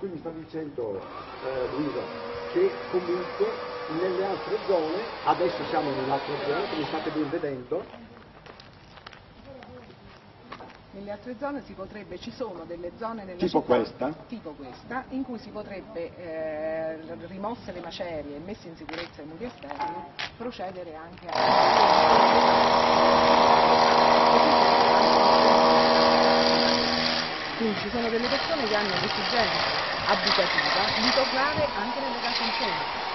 cui mi sta dicendo eh, Luisa che comunque nelle altre zone, adesso siamo nell'altra zona, come state ben vedendo, Nelle altre zone si potrebbe, ci sono delle zone nella Tipo città, questa? tipo questa, in cui si potrebbe, eh, rimosse le macerie e messe in sicurezza i muri esterni, procedere anche a... Quindi ci sono delle persone che hanno l'esigenza abitativa di tornare anche nelle case in centro.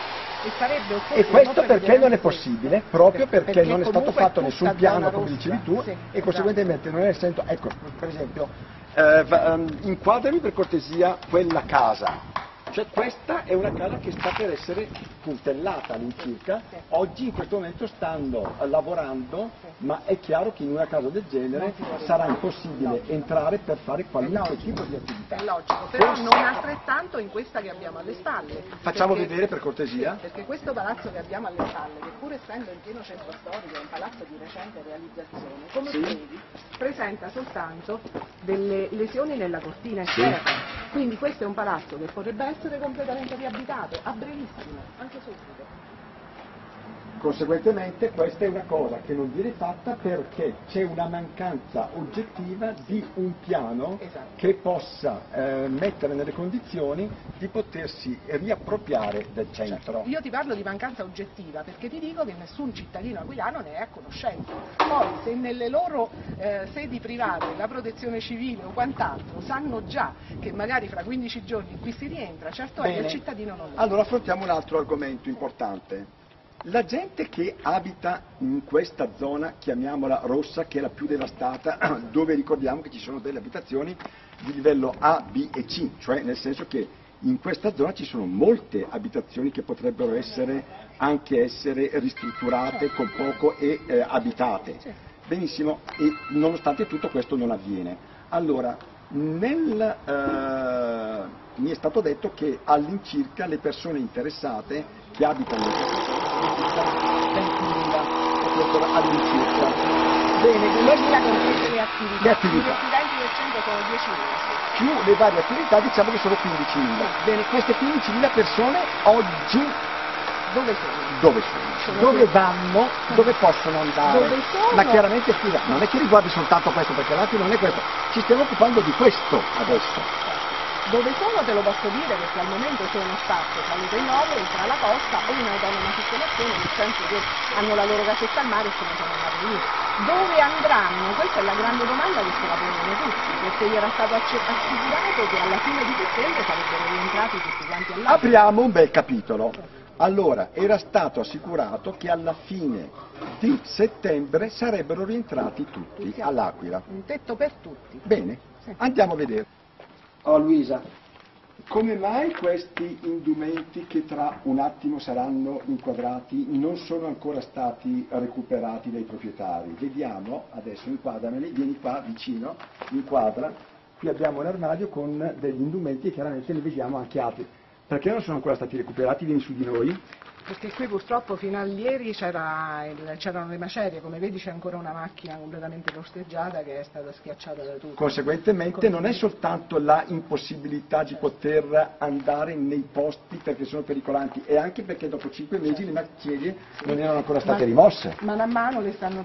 E, E questo perché non è possibile? Proprio perché, Perché non è stato fatto nessun piano, come dicevi tu, Sì, e esatto. conseguentemente non è essendo... Ecco, per esempio, eh, ehm, inquadrami per cortesia quella casa. Cioè questa è una casa che sta per essere puntellata all'incirca, Sì. oggi in questo momento stanno eh, lavorando, Sì. ma è chiaro che in una casa del genere sarà impossibile entrare per fare qualunque tipo di attività. È logico, però non altrettanto in questa che abbiamo alle spalle. Facciamo Perché- vedere per cortesia. Sì, perché questo palazzo che abbiamo alle spalle, che pur essendo in pieno centro storico, è un palazzo di recente realizzazione, come Sì. vedi, presenta soltanto delle lesioni nella cortina esterna. Quindi questo è un palazzo che potrebbe essere completamente riabitato a brevissimo, anche subito. Conseguentemente questa è una cosa che non viene fatta perché c'è una mancanza oggettiva di un piano Esatto. che possa eh, mettere nelle condizioni di potersi riappropriare del centro. Io ti parlo di mancanza oggettiva perché ti dico che nessun cittadino aquilano ne è a conoscenza. Poi se nelle loro eh, sedi private, la protezione civile o quant'altro sanno già che magari fra 15 giorni qui si rientra, certo è che Bene. il cittadino non lo sa. Allora affrontiamo un altro argomento importante. La gente che abita in questa zona, chiamiamola rossa, che è la più devastata, dove ricordiamo che ci sono delle abitazioni di livello A, B e C, cioè nel senso che in questa zona ci sono molte abitazioni che potrebbero essere anche essere ristrutturate con poco e eh, abitate. Benissimo, e nonostante tutto questo non avviene. Allora, nel, eh, mi è stato detto che all'incirca le persone interessate che abitano 20.000, questo all'incirca. Bene, Questa comprende le attività. Le attività. I residenti del centro sono 10.000. più le varie attività diciamo che sono 15.000. Bene, queste 15.000 persone oggi Dove sono? dove sono? Dove qui. vanno? Dove possono andare? Dove sono? Ma chiaramente scusa, non è che riguardi soltanto questo, perché l'altro non è questo, ci stiamo occupando di questo adesso. Dove sono te lo posso dire perché al momento sono tra le Nove, tra la costa o in autonoma circolazione, nel senso che hanno la loro casetta al mare e se ne sono andati lì. Dove andranno? Questa è la grande domanda che se la pongono tutti, perché gli era stato assicurato che alla fine di settembre sarebbero rientrati tutti quanti all'acqua. Apriamo un bel capitolo. Allora, era stato assicurato che alla fine di settembre sarebbero rientrati tutti all'Aquila. Un tetto per tutti. Bene, andiamo a vedere. Oh Luisa, come mai questi indumenti che tra un attimo saranno inquadrati non sono ancora stati recuperati dai proprietari? Vediamo, adesso inquadrameli, vieni qua vicino, inquadra. Qui abbiamo l'armadio con degli indumenti e chiaramente ne vediamo anche altri. Perché non sono ancora stati recuperati? Vieni su di noi. Perché qui purtroppo fino a ieri c'erano le macerie, come vedi c'è ancora una macchina completamente costeggiata che è stata schiacciata da tutti. Conseguentemente non è soltanto la impossibilità di poter andare nei posti perché sono pericolanti, è anche perché dopo cinque mesi le macerie non erano ancora state Ma- rimosse. Mano a mano le stanno